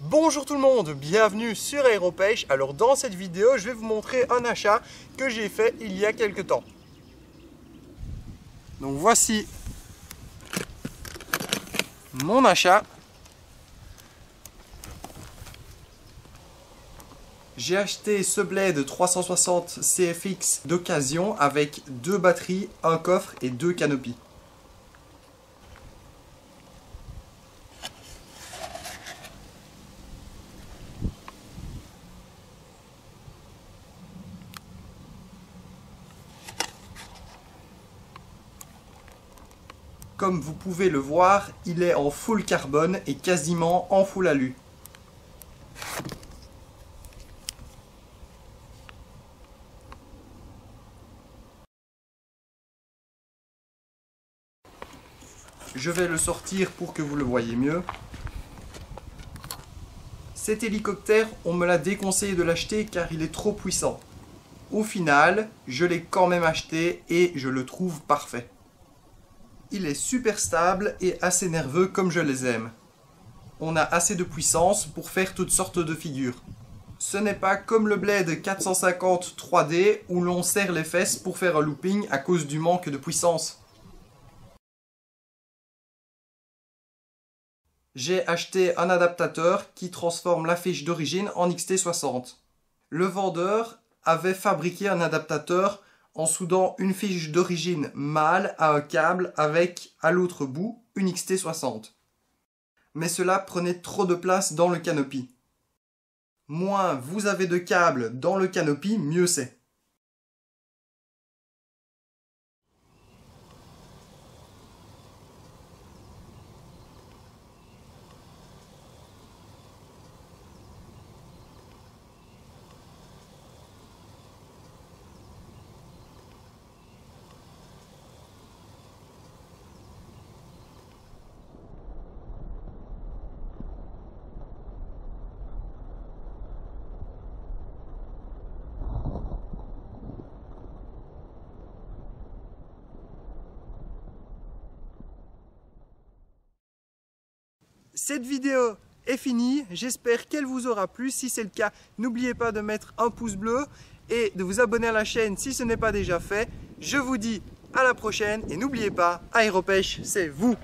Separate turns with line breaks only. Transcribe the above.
Bonjour tout le monde, bienvenue sur Aéropêche. Alors dans cette vidéo, je vais vous montrer un achat que j'ai fait il y a quelques temps. Donc voici mon achat. J'ai acheté ce Blade 360 CFX d'occasion avec deux batteries, un coffre et deux canopies. Comme vous pouvez le voir, il est en full carbone et quasiment en full alu. Je vais le sortir pour que vous le voyez mieux. Cet hélicoptère, on me l'a déconseillé de l'acheter car il est trop puissant. Au final, je l'ai quand même acheté et je le trouve parfait. Il est super stable et assez nerveux comme je les aime. On a assez de puissance pour faire toutes sortes de figures. Ce n'est pas comme le Blade 450 3D où l'on serre les fesses pour faire un looping à cause du manque de puissance. J'ai acheté un adaptateur qui transforme l'affiche d'origine en XT60. Le vendeur avait fabriqué un adaptateur en soudant une fiche d'origine mâle à un câble avec à l'autre bout une XT60. Mais cela prenait trop de place dans le canopy. Moins vous avez de câbles dans le canopy, mieux c'est. Cette vidéo est finie, j'espère qu'elle vous aura plu. Si c'est le cas, n'oubliez pas de mettre un pouce bleu et de vous abonner à la chaîne si ce n'est pas déjà fait. Je vous dis à la prochaine et n'oubliez pas, Aéropêche, c'est vous